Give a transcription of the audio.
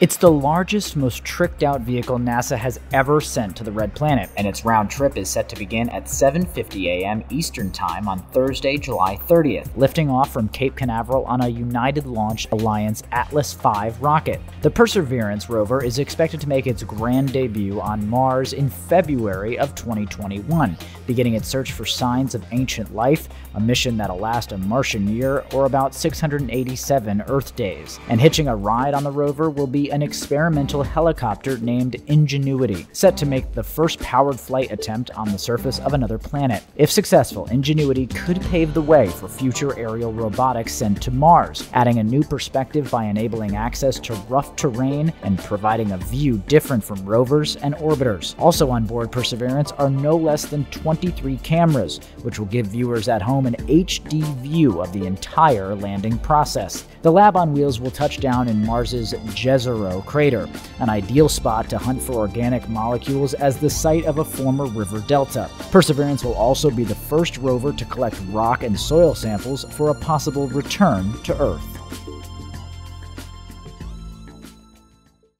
It's the largest, most tricked out vehicle NASA has ever sent to the Red Planet, and its round trip is set to begin at 7:50 a.m. Eastern Time on Thursday, July 30th, lifting off from Cape Canaveral on a United Launch Alliance Atlas V rocket. The Perseverance rover is expected to make its grand debut on Mars in February of 2021, beginning its search for signs of ancient life, a mission that'll last a Martian year or about 687 Earth days. And hitching a ride on the rover will be an experimental helicopter named Ingenuity, set to make the first powered flight attempt on the surface of another planet. If successful, Ingenuity could pave the way for future aerial robotics sent to Mars, adding a new perspective by enabling access to rough terrain and providing a view different from rovers and orbiters. Also on board Perseverance are no less than 23 cameras, which will give viewers at home an HD view of the entire landing process. The lab on wheels will touch down in Mars's Jezero crater, an ideal spot to hunt for organic molecules as the site of a former river delta. Perseverance will also be the first rover to collect rock and soil samples for a possible return to Earth.